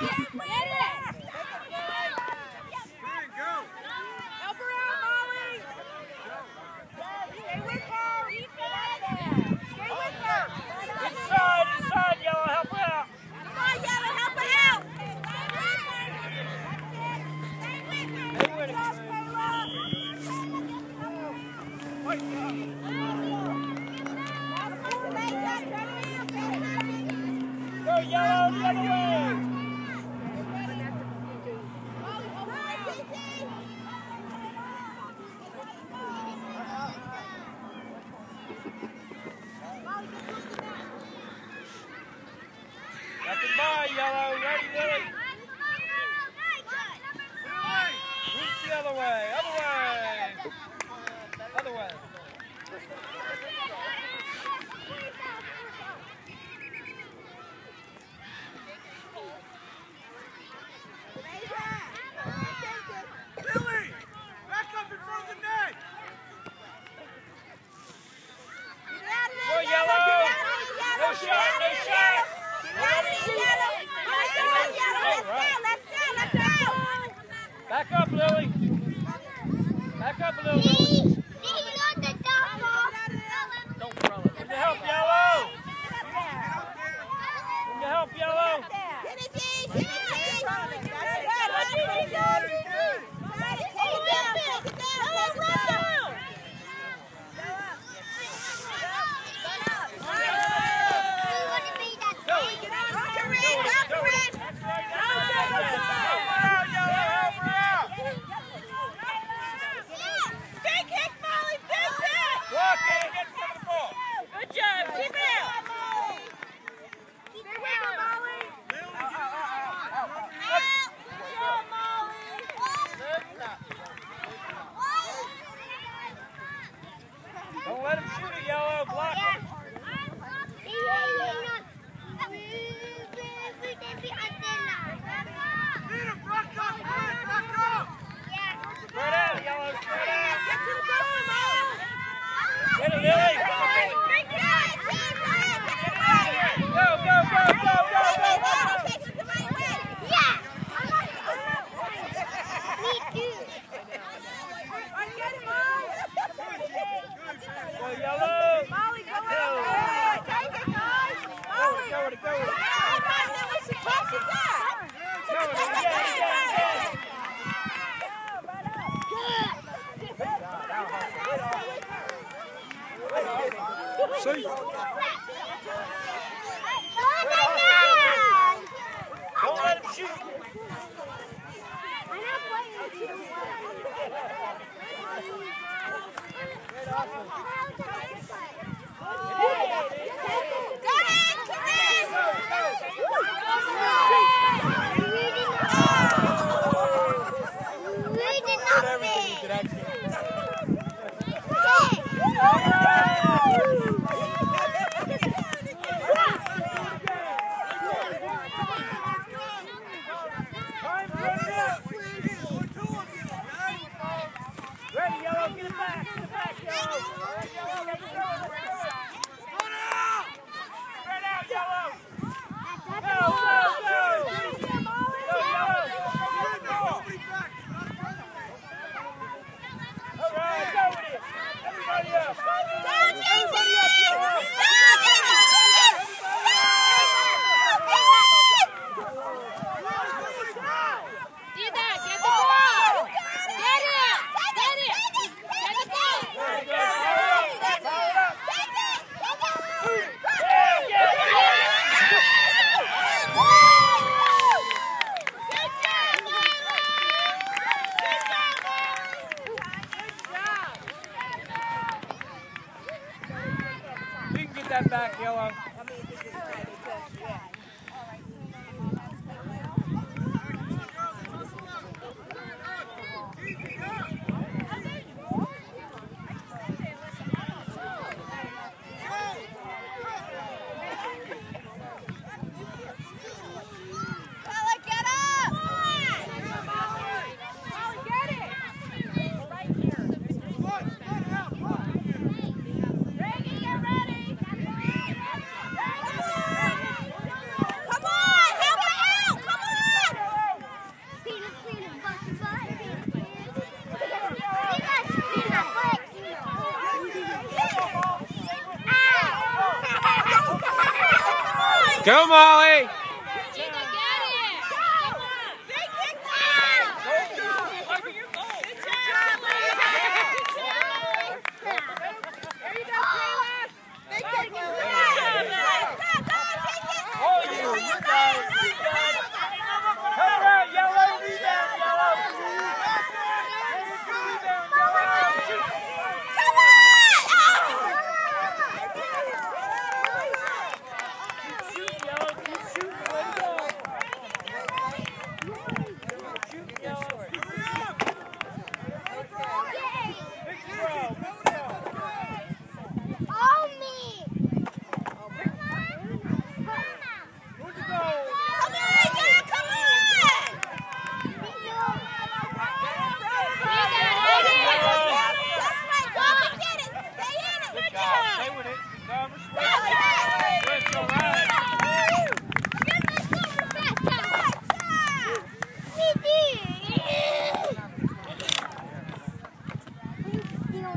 Ready, yellow, get it back, get it back, yellow. that back, Yellow. Go, Molly!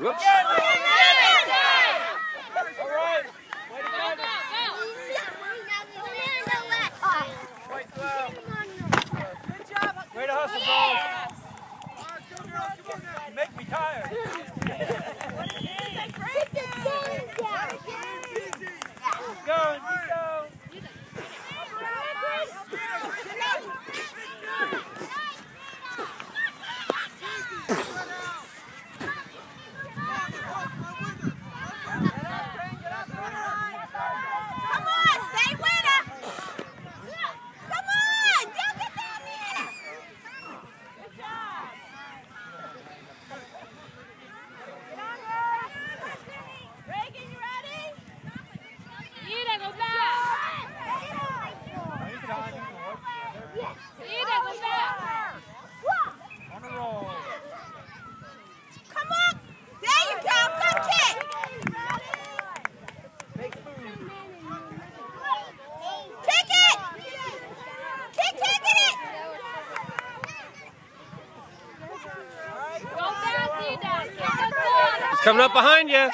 Whoops. He's coming up behind you.